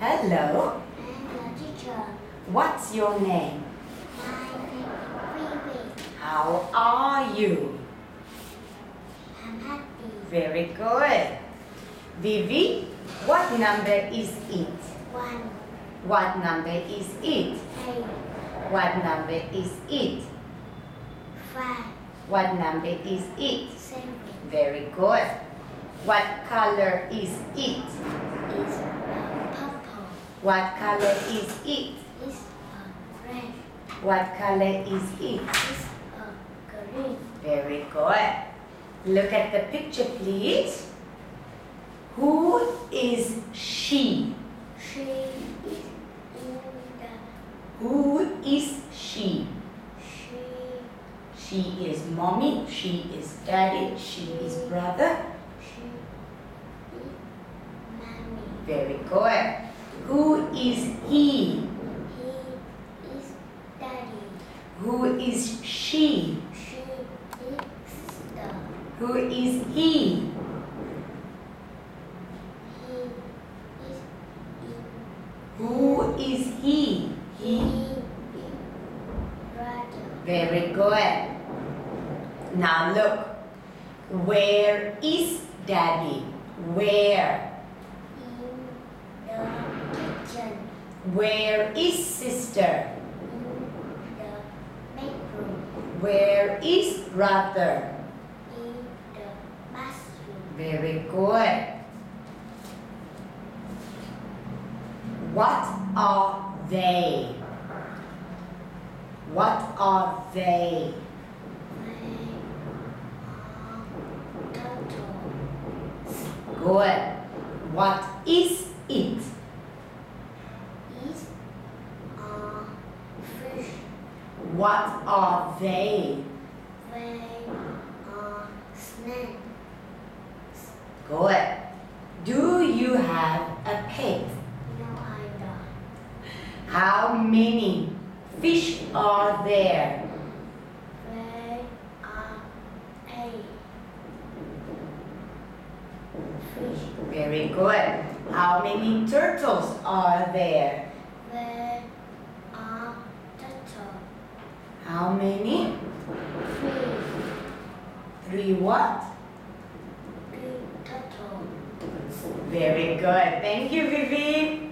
Hello. I'm the teacher. What's your name? My name is Vivi. How are you? I'm happy. Very good. Vivi, what number is it? One, What number is it? eight, What number is it? five, What number is it? seven. Very good. What color is it? Is a purple. What color is it? it? Is a red. What color is it? it? Is a green. Very good. Look at the picture, please. Who is she? She is in the. Who is she? She. She is mommy, she is daddy, she is brother. She is mommy. Very good. Who is he? He is daddy. Who is she? She is sister. Who is he? He is in. Who is he? He He. is brother. Very good. Now look. Where is daddy? Where? Where is sister? In the bedroom. Where is brother? In the bathroom. Very good. What are they? What are they? They are turtles. Good. What is it? Is a fish. What are they? They are snakes. Good. Do you have a pet? No, I don't. How many fish are there? They are eight. Fish. Very good. How many turtles are there? They are turtle. How many? Three. Three what? Very good. Thank you, Vivi.